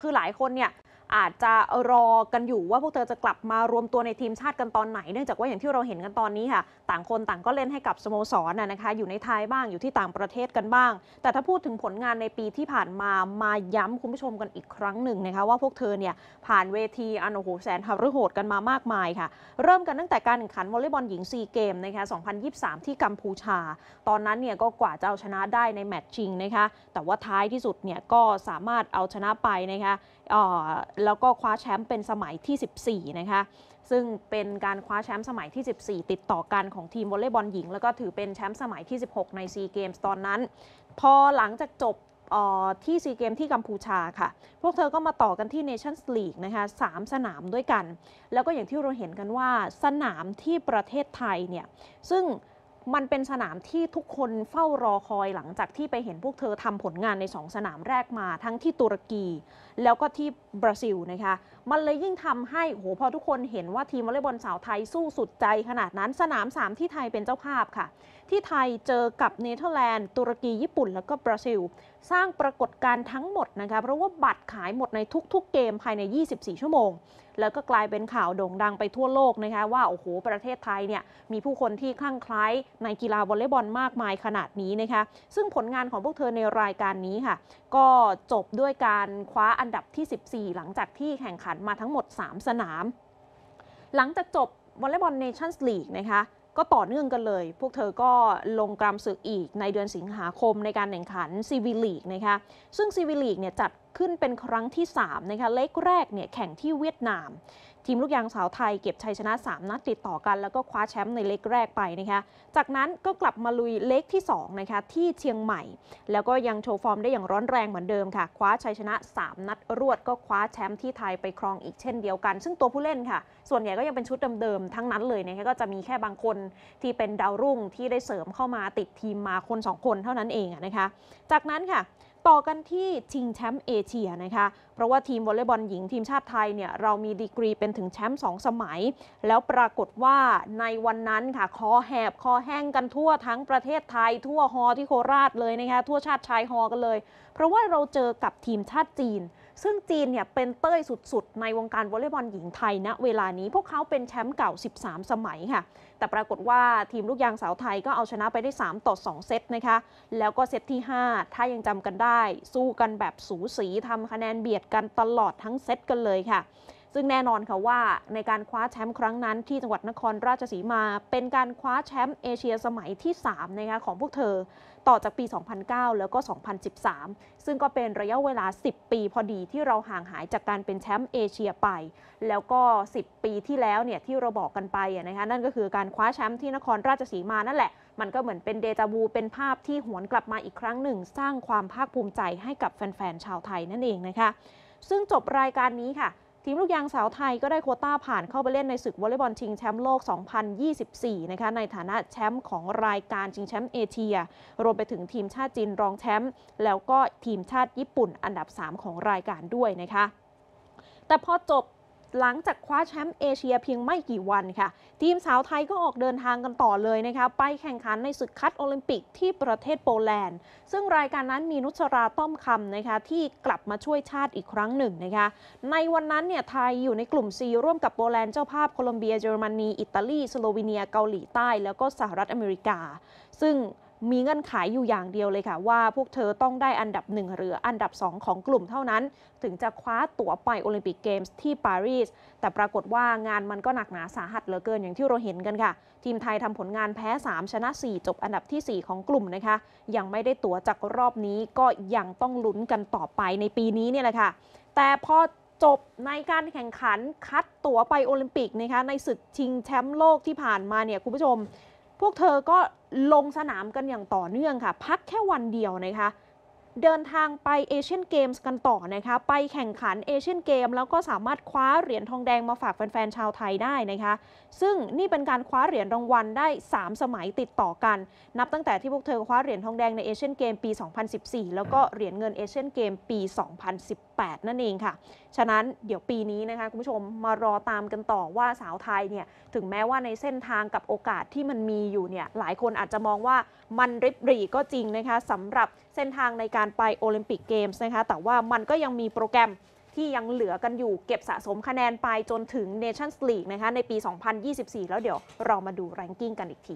คือหลายคนเนี่ย อาจจะรอกันอยู่ว่าพวกเธอจะกลับมารวมตัวในทีมชาติกันตอนไหน เนื่องจากว่าอย่างที่เราเห็นกันตอนนี้ค่ะ ต่างคนต่างก็เล่นให้กับสโมสรนะนะคะ อยู่ในไทยบ้างอยู่ที่ต่างประเทศกันบ้าง แต่ถ้าพูดถึงผลงานในปีที่ผ่านมามาย้ำคุณผู้ชมกันอีกครั้งหนึ่งนะคะ ว่าพวกเธอเนี่ยผ่านเวทีอันโอโหแสนหฤโหดกันมามากมายค่ะ เริ่มกันตั้งแต่การแข่งขันวอลเลย์บอลหญิงซีเกมนะคะ 2023 ที่กัมพูชา ตอนนั้นเนี่ยก็กว่าจะเอาชนะได้ในแมตช์ชิงนะคะ แต่ว่าท้ายที่สุดเนี่ยก็สามารถเอาชนะไปนะคะแล้วก็คว้าแชมป์เป็นสมัยที่ 14 นะคะ ซึ่งเป็นการคว้าแชมป์สมัยที่ 14 ติดต่อกันของทีมวอลเลย์บอลหญิง แล้วก็ถือเป็นแชมป์สมัยที่ 16 ในซีเกมส์ตอนนั้น พอหลังจากจบออที่ซีเกมที่กัมพูชาค่ะ พวกเธอก็มาต่อกันที่ Nations League นะคะสามสนามด้วยกัน แล้วก็อย่างที่เราเห็นกันว่าสนามที่ประเทศไทยเนี่ย ซึ่ง มันเป็นสนามที่ทุกคนเฝ้ารอคอยหลังจากที่ไปเห็นพวกเธอทำผลงานใน 2 สนามแรกมาทั้งที่ตุรกี แล้วก็ที่บราซิลนะคะ มันเลยยิ่งทำให้โหพอทุกคนเห็นว่าทีมวอลเลย์บอลสาวไทยสู้สุดใจขนาดนั้นสนาม 3 ที่ไทยเป็นเจ้าภาพค่ะ ที่ไทยเจอกับเนเธอร์แลนด์ ตุรกีญี่ปุ่น แล้วก็บราซิล สร้างปรากฏการณ์ทั้งหมดนะคะเพราะว่าบัตรขายหมดในทุกๆเกมภายใน 24 ชั่วโมง แล้วก็กลายเป็นข่าวโด่งดังไปทั่วโลกนะคะว่าโอ้โหประเทศไทยเนี่ยมีผู้คนที่คลั่งไคล้ในกีฬาวอลเลย์บอลมากมายขนาดนี้นะคะซึ่งผลงานของพวกเธอในรายการนี้ค่ะ ก็จบด้วยการคว้าอันดับที่ 14 หลังจากที่แข่งขันมาทั้งหมด 3 สนาม หลังจากจบวอลเลย์บอลเนชั่นส์ลีกนะคะก็ต่อเนื่องกันเลย พวกเธอก็ลงกรำศึกอีกในเดือนสิงหาคมในการแข่งขันซีวีลีกนะคะ ซึ่งซีวิลีกเนี่ยจัด ขึ้นเป็นครั้งที่3นะคะเล็กแรกเนี่ยแข่งที่เวียดนาม ทีมลูกยางสาวไทยเก็บชัยชนะ 3 นัดติดต่อกัน แล้วก็คว้าแชมป์ในเล็กแรกไปนะคะจากนั้นก็กลับมาลุยเล็กที่2นะคะที่เชียงใหม่ แล้วก็ยังโชว์ฟอร์มได้อย่างร้อนแรงเหมือนเดิมค่ะ คว้าชัยชนะ 3 นัดรวดก็คว้าแชมป์ที่ไทยไปครองอีกเช่นเดียวกัน ซึ่งตัวผู้เล่นค่ะ ส่วนใหญ่ก็ยังเป็นชุดเดิมๆทั้งนั้นเลยนะคะก็จะมีแค่บางคนที่เป็นดาวรุ่งที่ได้เสริมเข้ามาติดทีมมาคน 2 คนเท่านั้นเองนะคะ จากนั้นค่ะ ต่อกันที่ชิงแชมป์เอเชียนะคะ เพราะว่าทีมวอลเลย์บอลหญิงทีมชาติไทยเนี่ยเรามีดีกรีเป็นถึงแชมป์สองสมัย แล้วปรากฏว่าในวันนั้นค่ะคอแหบคอแห้งกันทั่วทั้งประเทศไทย ทั่วฮอที่โคราชเลยนะคะทั่วชาติชายฮอกันเลย เพราะว่าเราเจอกับทีมชาติจีน ซึ่งจีนเนี่ยเป็นเต้ยสุดๆ ในวงการวอลเลย์บอลหญิงไทยณเวลานี้พวกเขาเป็นแชมป์เก่า 13 สมัยค่ะ แต่ปรากฏว่าทีมลูกยางสาวไทยก็เอาชนะไปได้ 3 ต่อ 2 เซตนะคะ แล้วก็เซตที่ 5 ถ้ายังจำกันได้ สู้กันแบบสูสีทำคะแนนเบียดกันตลอดทั้งเซตกันเลยค่ะซึ่งแน่นอนค่ะว่าในการคว้าแชมป์ครั้งนั้นที่จังหวัดนครราชสีมา เป็นการคว้าแชมป์เอเชียสมัยที่3นะคะของพวกเธอ ต่อจากปี 2009 แล้วก็ 2013 ซึ่งก็เป็นระยะเวลา 10 ปีพอดีที่เราห่างหายจากการเป็นแชมป์เอเชียไป แล้วก็ 10 ปีที่แล้วเนี่ยที่เราบอกกันไปนะคะนั่นก็คือการคว้าแชมป์ที่นครราชสีมานั่นแหละ มันก็เหมือนเป็นเดจาวูเป็นภาพที่หวนกลับมาอีกครั้งหนึ่ง สร้างความภาคภูมิใจให้กับแฟนๆชาวไทยนั่นเองนะคะซึ่งจบรายการนี้ค่ะ ทีมลูกยางสาวไทยก็ได้โควต้าผ่านเข้าไปเล่นในศึกวอลเลย์บอลชิงแชมป์โลก 2024 นะคะในฐานะแชมป์ของรายการชิงแชมป์เอเชีย รวมไปถึงทีมชาติจีนรองแชมป์แล้วก็ทีมชาติญี่ปุ่นอันดับ 3 ของรายการด้วยนะคะแต่พอจบ หลังจากคว้าแชมป์เอเชียเพียงไม่กี่วันค่ะ ทีมสาวไทยก็ออกเดินทางกันต่อเลยนะคะไปแข่งขันในศึกคัดโอลิมปิกที่ประเทศโปแลนด์ ซึ่งรายการนั้นมีนุศราต้อมคำนะคะที่กลับมาช่วยชาติอีกครั้งหนึ่งนะคะในวันนั้นเนี่ยไทยอยู่ในกลุ่ม C ร่วมกับโปแลนด์เจ้าภาพโคลอมเบียเยอรมนีอิตาลีสโลวีเนียเกาหลีใต้ แล้วก็สหรัฐอเมริกา ซึ่ง มีเงื่อนไขอยู่อย่างเดียวเลยค่ะ ว่าพวกเธอต้องได้อันดับหนึ่งหรืออันดับ 2 ของกลุ่มเท่านั้น ถึงจะคว้าตั๋วไปโอลิมปิกเกมส์ที่ปารีสแต่ปรากฏว่างานมันก็หนักหนาสาหัสเหลือเกินอย่างที่เราเห็นกันค่ะ ทีมไทยทำผลงานแพ้ 3 ชนะ 4 จบอันดับทีสี่ 4 ของกลุ่มนะคะ ยังไม่ได้ตั๋วจากรอบนี้ก็ยังต้องลุ้นกันต่อไปในปีนี้เนี่ยแหละค่ะ แต่พอจบในการแข่งขันคัดตั๋วไปโอลิมปิกนะคะในศึกชิงแชมป์โลกที่ผ่านมาเนี่ยคุณผู้ชม พวกเธอก็ลงสนามกันอย่างต่อเนื่องค่ะ พักแค่วันเดียวนะคะ เดินทางไปเอเชียนเกมส์กันต่อนะคะ ไปแข่งขันเอเชียนเกมแล้วก็สามารถคว้าเหรียญทองแดงมาฝากแฟนๆชาวไทยได้นะคะ ซึ่งนี่เป็นการคว้าเหรียญรางวัลได้ 3 สมัยติดต่อกัน นับตั้งแต่ที่พวกเธอคว้าเหรียญทองแดงในเอเชียนเกมปี 2014 แล้วก็เหรียญเงินเอเชียนเกมปี 2018 นั่นเองค่ะ ฉะนั้นเดี๋ยวปีนี้นะคะคุณผู้ชมมารอตามกันต่อว่าสาวไทยเนี่ยถึงแม้ว่าในเส้นทางกับโอกาสที่มันมีอยู่เนี่ยหลายคนอาจจะมองว่ามันริบหรี่ก็จริงนะคะสำหรับเส้นทางในการการไปโอลิมปิกเกมส์นะคะ แต่ว่ามันก็ยังมีโปรแกรมที่ยังเหลือกันอยู่เก็บสะสมคะแนนไปจนถึง Nations League นะคะในปี 2024 แล้วเดี๋ยวเรามาดูแรงกิ้งกันอีกที